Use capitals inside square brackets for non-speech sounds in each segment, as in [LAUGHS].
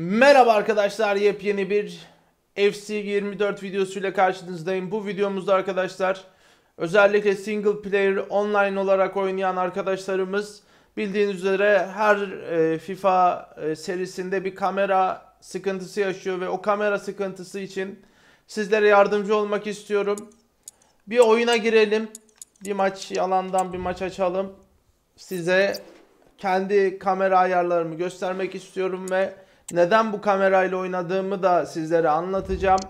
Merhaba arkadaşlar yepyeni bir FC 24 videosuyla karşınızdayım. Bu videomuzda arkadaşlar özellikle single player online olarak oynayan arkadaşlarımız bildiğiniz üzere her e, FIFA e, serisinde bir kamera sıkıntısı yaşıyor ve o kamera sıkıntısı için sizlere yardımcı olmak istiyorum. Bir oyuna girelim. Bir maç yalandan bir maç açalım. Size kendi kamera ayarlarımı göstermek istiyorum ve neden bu kamerayla oynadığımı da sizlere anlatacağım.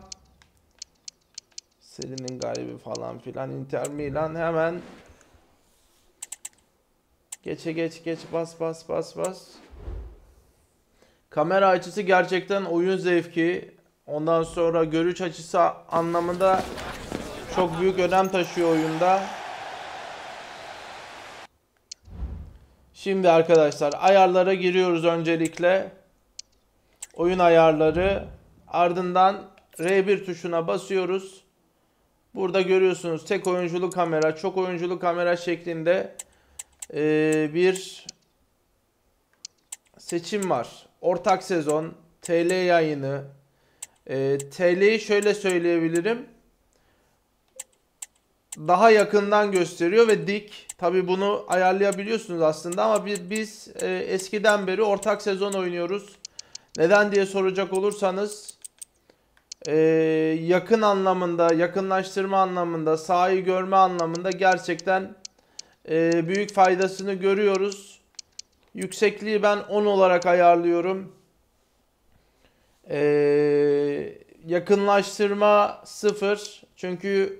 Serinin galibi falan filan Inter Milan hemen geçe geç geç bas bas bas bas. Kamera açısı gerçekten oyun zevki. Ondan sonra görüş açısı anlamında çok büyük önem taşıyor oyunda. Şimdi arkadaşlar ayarlara giriyoruz öncelikle. Oyun ayarları ardından R1 tuşuna basıyoruz. Burada görüyorsunuz tek oyunculu kamera, çok oyunculu kamera şeklinde ee, bir seçim var. Ortak sezon, TL yayını. E, TL'yi şöyle söyleyebilirim. Daha yakından gösteriyor ve dik. Tabi bunu ayarlayabiliyorsunuz aslında ama biz, biz e, eskiden beri ortak sezon oynuyoruz. Neden diye soracak olursanız e, yakın anlamında, yakınlaştırma anlamında, sahayı görme anlamında gerçekten e, büyük faydasını görüyoruz. Yüksekliği ben 10 olarak ayarlıyorum. E, yakınlaştırma 0. Çünkü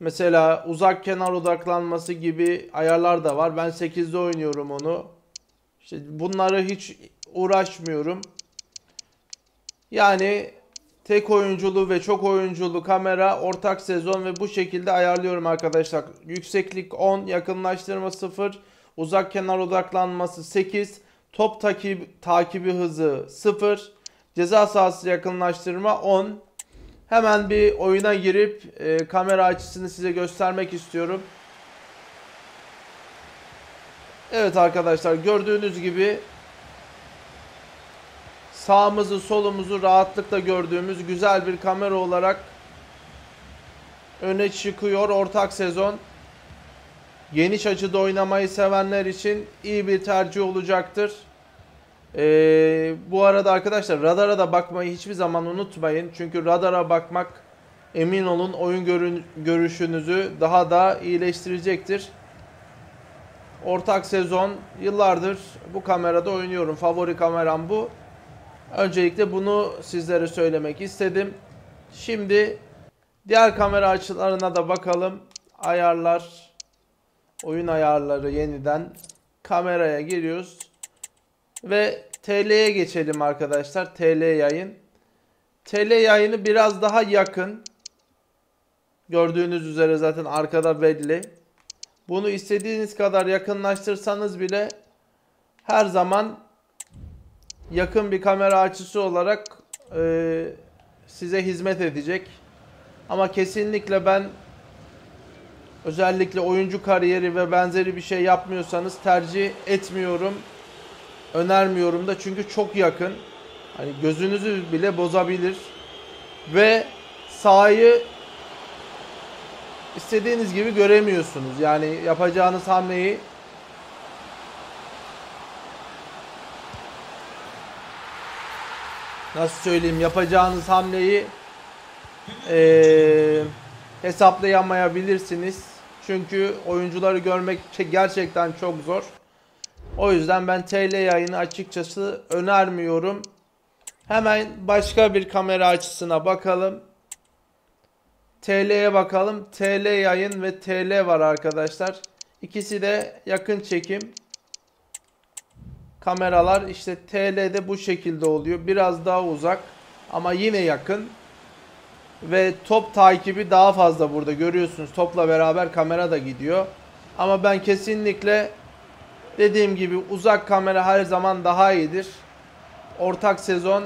mesela uzak kenar odaklanması gibi ayarlar da var. Ben 8'de oynuyorum onu. İşte bunları hiç uğraşmıyorum. Yani tek oyunculu ve çok oyunculu kamera ortak sezon ve bu şekilde ayarlıyorum arkadaşlar. Yükseklik 10, yakınlaştırma 0, uzak kenar odaklanması 8, top takip, takibi hızı 0, ceza sahası yakınlaştırma 10. Hemen bir oyuna girip e, kamera açısını size göstermek istiyorum. Evet arkadaşlar gördüğünüz gibi sağımızı solumuzu rahatlıkla gördüğümüz güzel bir kamera olarak öne çıkıyor ortak sezon. Geniş açıda oynamayı sevenler için iyi bir tercih olacaktır. Ee, bu arada arkadaşlar radara da bakmayı hiçbir zaman unutmayın. Çünkü radara bakmak emin olun oyun görüşünüzü daha da iyileştirecektir. Ortak sezon yıllardır bu kamerada oynuyorum. Favori kameram bu. Öncelikle bunu sizlere söylemek istedim. Şimdi diğer kamera açılarına da bakalım. Ayarlar, oyun ayarları yeniden kameraya giriyoruz. Ve TL'ye geçelim arkadaşlar. TL yayın. TL yayını biraz daha yakın. Gördüğünüz üzere zaten arkada belli. Bunu istediğiniz kadar yakınlaştırsanız bile her zaman yakın bir kamera açısı olarak e, size hizmet edecek. Ama kesinlikle ben özellikle oyuncu kariyeri ve benzeri bir şey yapmıyorsanız tercih etmiyorum. Önermiyorum da çünkü çok yakın. Hani gözünüzü bile bozabilir. Ve sahayı istediğiniz gibi göremiyorsunuz. Yani yapacağınız hamleyi nasıl söyleyeyim yapacağınız hamleyi ee, hesaplayamayabilirsiniz. Çünkü oyuncuları görmek gerçekten çok zor. O yüzden ben TL yayını açıkçası önermiyorum. Hemen başka bir kamera açısına bakalım. TL'ye bakalım. TL yayın ve TL var arkadaşlar. İkisi de yakın çekim. Kameralar işte TL'de bu şekilde oluyor. Biraz daha uzak ama yine yakın. Ve top takibi daha fazla burada görüyorsunuz. Topla beraber kamera da gidiyor. Ama ben kesinlikle dediğim gibi uzak kamera her zaman daha iyidir. Ortak sezon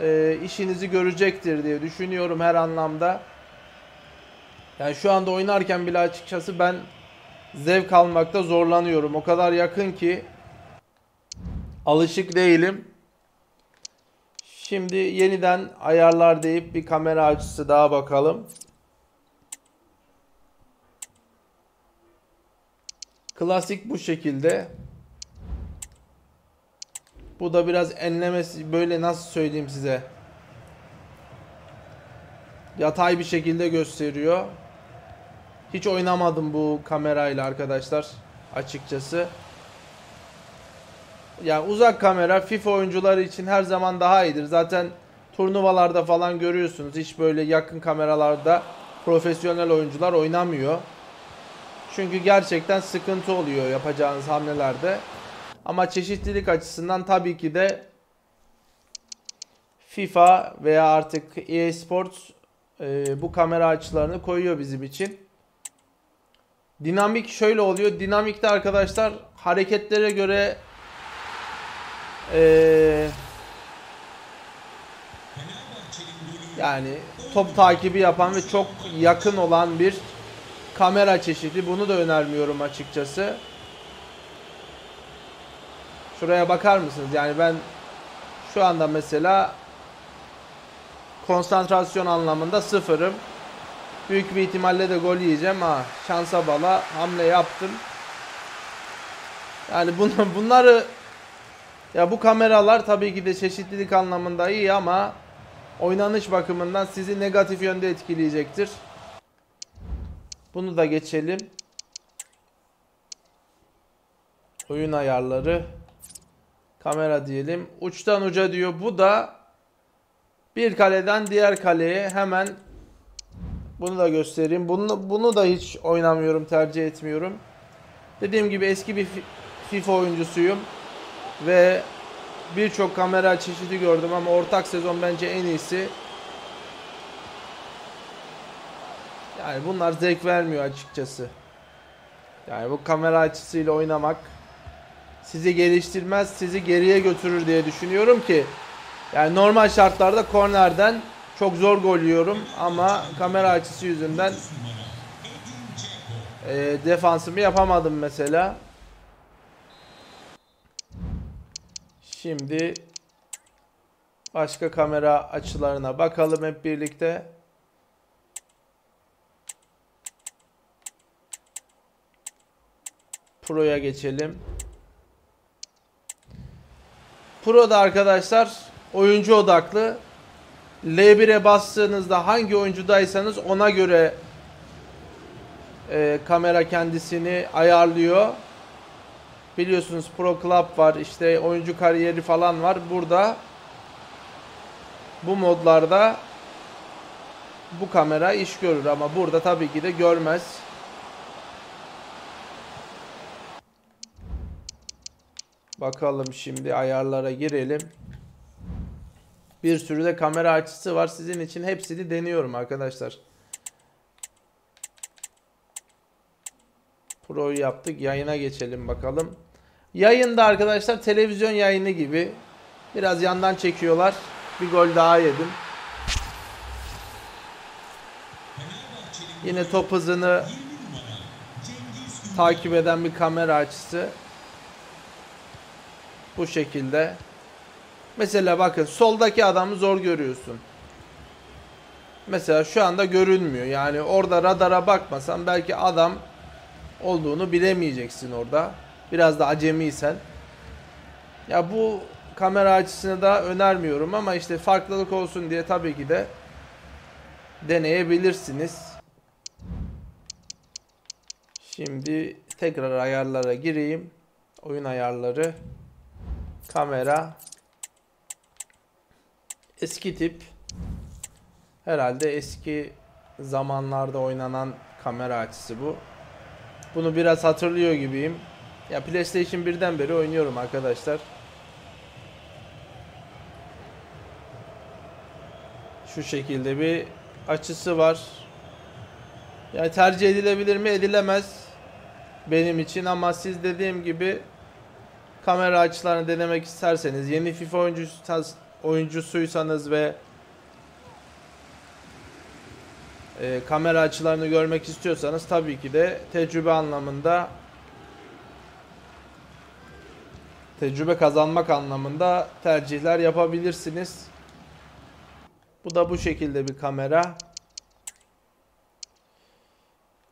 e, işinizi görecektir diye düşünüyorum her anlamda. Yani şu anda oynarken bile açıkçası ben zevk almakta zorlanıyorum. O kadar yakın ki alışık değilim. Şimdi yeniden ayarlar deyip bir kamera açısı daha bakalım. Klasik bu şekilde. Bu da biraz enlemesi böyle nasıl söyleyeyim size. Yatay bir şekilde gösteriyor. Hiç oynamadım bu kamerayla arkadaşlar açıkçası. Yani uzak kamera FIFA oyuncuları için her zaman daha iyidir. Zaten turnuvalarda falan görüyorsunuz. Hiç böyle yakın kameralarda profesyonel oyuncular oynamıyor. Çünkü gerçekten sıkıntı oluyor yapacağınız hamlelerde. Ama çeşitlilik açısından tabii ki de FIFA veya artık EA Sports e, bu kamera açılarını koyuyor bizim için. Dinamik şöyle oluyor. Dinamikte arkadaşlar hareketlere göre ee, yani top takibi yapan ve çok yakın olan bir kamera çeşidi. Bunu da önermiyorum açıkçası. Şuraya bakar mısınız? Yani ben şu anda mesela konsantrasyon anlamında sıfırım. Büyük bir ihtimalle de gol yiyeceğim. Ha, şansa bala hamle yaptım. Yani bunu, [LAUGHS] bunları ya bu kameralar tabii ki de çeşitlilik anlamında iyi ama oynanış bakımından sizi negatif yönde etkileyecektir. Bunu da geçelim. Oyun ayarları. Kamera diyelim. Uçtan uca diyor. Bu da bir kaleden diğer kaleye hemen bunu da göstereyim. Bunu, bunu da hiç oynamıyorum, tercih etmiyorum. Dediğim gibi eski bir FIFA oyuncusuyum. Ve birçok kamera çeşidi gördüm ama ortak sezon bence en iyisi. Yani bunlar zevk vermiyor açıkçası. Yani bu kamera açısıyla oynamak sizi geliştirmez, sizi geriye götürür diye düşünüyorum ki yani normal şartlarda kornerden çok zor gol yiyorum ama kamera açısı yüzünden e, defansımı yapamadım mesela. Şimdi başka kamera açılarına bakalım hep birlikte. Pro'ya geçelim. Pro'da arkadaşlar oyuncu odaklı. L1'e bastığınızda hangi oyuncudaysanız ona göre e, kamera kendisini ayarlıyor. Biliyorsunuz Pro Club var, işte oyuncu kariyeri falan var. Burada bu modlarda bu kamera iş görür ama burada tabii ki de görmez. Bakalım şimdi ayarlara girelim. Bir sürü de kamera açısı var. Sizin için hepsini deniyorum arkadaşlar. Pro'yu yaptık. Yayına geçelim bakalım. Yayında arkadaşlar televizyon yayını gibi. Biraz yandan çekiyorlar. Bir gol daha yedim. Yine top hızını takip eden bir kamera açısı. Bu şekilde. Mesela bakın soldaki adamı zor görüyorsun. Mesela şu anda görünmüyor. Yani orada radara bakmasan belki adam olduğunu bilemeyeceksin orada. Biraz da acemiysen. Ya bu kamera açısını da önermiyorum ama işte farklılık olsun diye tabii ki de deneyebilirsiniz. Şimdi tekrar ayarlara gireyim. Oyun ayarları. Kamera. Eski tip. Herhalde eski zamanlarda oynanan kamera açısı bu. Bunu biraz hatırlıyor gibiyim. Ya PlayStation 1'den beri oynuyorum arkadaşlar. Şu şekilde bir açısı var. Yani tercih edilebilir mi? Edilemez. Benim için ama siz dediğim gibi kamera açılarını denemek isterseniz yeni FIFA oyuncusu, oyuncusuysanız ve e, kamera açılarını görmek istiyorsanız tabii ki de tecrübe anlamında tecrübe kazanmak anlamında tercihler yapabilirsiniz. Bu da bu şekilde bir kamera.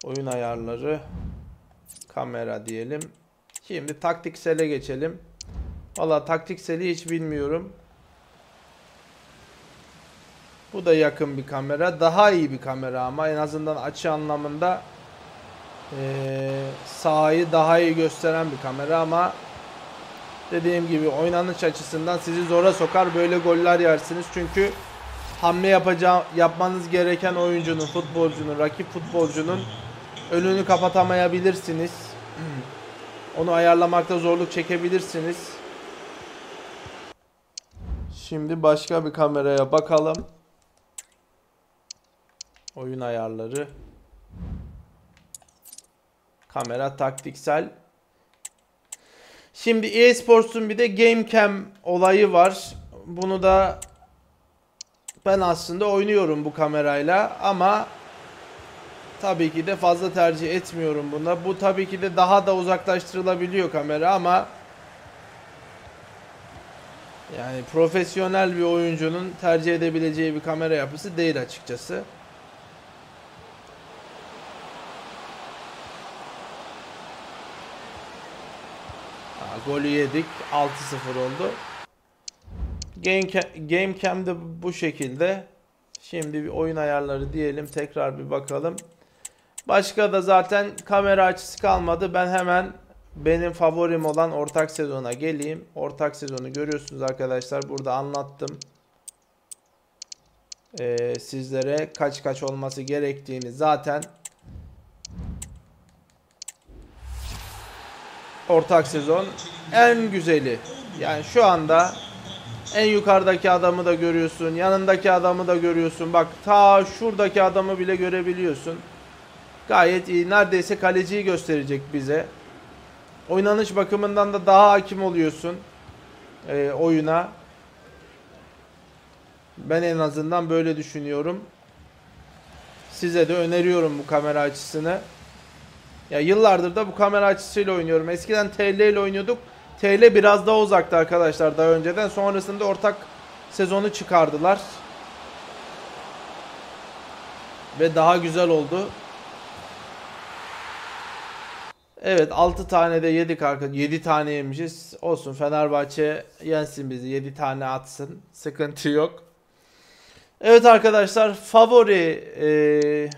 Oyun ayarları. Kamera diyelim. Şimdi taktiksele geçelim. Valla taktikseli hiç bilmiyorum. Bu da yakın bir kamera. Daha iyi bir kamera ama en azından açı anlamında eee sahayı daha iyi gösteren bir kamera ama dediğim gibi oynanış açısından sizi zora sokar. Böyle goller yersiniz. Çünkü hamle yapacağım yapmanız gereken oyuncunun, futbolcunun, rakip futbolcunun önünü kapatamayabilirsiniz. [CLEARS THROAT] Onu ayarlamakta zorluk çekebilirsiniz. Şimdi başka bir kameraya bakalım. Oyun ayarları. Kamera taktiksel. Şimdi EA Sports'un bir de Game Cam olayı var. Bunu da ben aslında oynuyorum bu kamerayla ama tabii ki de fazla tercih etmiyorum buna. Bu tabii ki de daha da uzaklaştırılabiliyor kamera ama yani profesyonel bir oyuncunun tercih edebileceği bir kamera yapısı değil açıkçası. Golü yedik. 6-0 oldu. Game, Cam- Game Cam'de bu şekilde. Şimdi bir oyun ayarları diyelim. Tekrar bir bakalım. Başka da zaten kamera açısı kalmadı. Ben hemen benim favorim olan ortak sezona geleyim. Ortak sezonu görüyorsunuz arkadaşlar. Burada anlattım. Ee, sizlere kaç kaç olması gerektiğini zaten ortak sezon en güzeli. Yani şu anda en yukarıdaki adamı da görüyorsun. Yanındaki adamı da görüyorsun. Bak ta şuradaki adamı bile görebiliyorsun. Gayet iyi. Neredeyse kaleciyi gösterecek bize. Oynanış bakımından da daha hakim oluyorsun e, oyuna. Ben en azından böyle düşünüyorum. Size de öneriyorum bu kamera açısını. Ya yıllardır da bu kamera açısıyla oynuyorum. Eskiden TL ile oynuyorduk. TL biraz daha uzaktı arkadaşlar daha önceden. Sonrasında ortak sezonu çıkardılar. Ve daha güzel oldu. Evet 6 tane de yedik arkadaşlar. 7 tane yemişiz. Olsun Fenerbahçe yensin bizi. 7 tane atsın. Sıkıntı yok. Evet arkadaşlar favori eee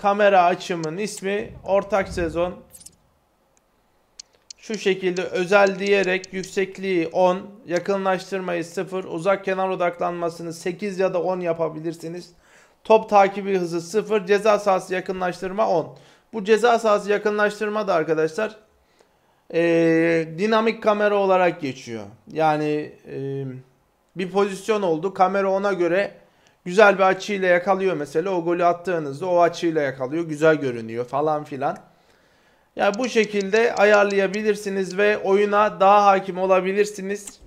kamera açımın ismi ortak sezon. Şu şekilde özel diyerek yüksekliği 10, yakınlaştırmayı 0, uzak kenar odaklanmasını 8 ya da 10 yapabilirsiniz. Top takibi hızı 0, ceza sahası yakınlaştırma 10. Bu ceza sahası yakınlaştırma da arkadaşlar eee, dinamik kamera olarak geçiyor. Yani eee, bir pozisyon oldu. Kamera ona göre güzel bir açıyla yakalıyor mesela. O golü attığınızda o açıyla yakalıyor. Güzel görünüyor falan filan. Yani bu şekilde ayarlayabilirsiniz ve oyuna daha hakim olabilirsiniz.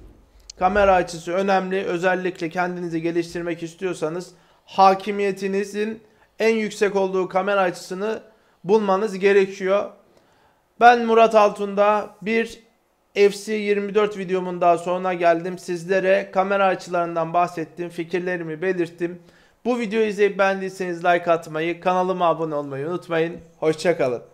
Kamera açısı önemli. Özellikle kendinizi geliştirmek istiyorsanız hakimiyetinizin en yüksek olduğu kamera açısını bulmanız gerekiyor. Ben Murat Altun'da bir FC 24 videomun daha sonuna geldim. Sizlere kamera açılarından bahsettim, fikirlerimi belirttim. Bu videoyu izleyip beğendiyseniz like atmayı, kanalıma abone olmayı unutmayın. Hoşçakalın.